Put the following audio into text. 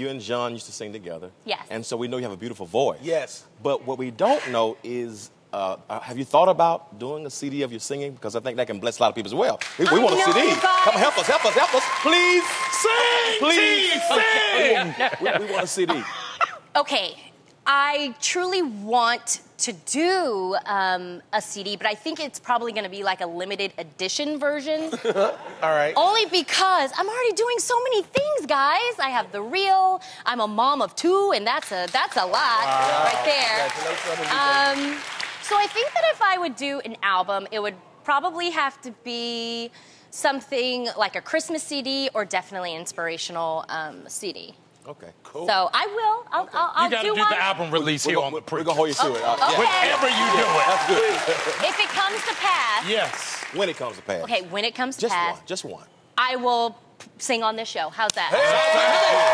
You and John used to sing together. Yes. And so we know you have a beautiful voice. Yes. But what we don't know is, uh, uh, have you thought about doing a CD of your singing? Because I think that can bless a lot of people as well. We, we want a know, CD. Come help us, help us, help us, please. Sing, Please. T, sing. We, we want a CD. Okay, I truly want to do um, a CD, but I think it's probably going to be like a limited edition version. All right. Only because I'm already doing so many things, guys. I have the real. I'm a mom of two, and that's a that's a lot right there. Congratulations on the new baby. Um, so I think that if I would do an album, it would probably have to be something like a Christmas CD or definitely inspirational um, CD. Okay. Cool. So I will. I'll, I'll, I'll You got to do do the album release We're here on gonna, the pre. we're gonna hold you to it. Uh, okay. yeah. Whenever you do it. That's good. If it comes to pass. Yes. When it comes to pass. Okay, when it comes to Just pass, one. Just one. I will p- sing on this show. How's that? We got a deal.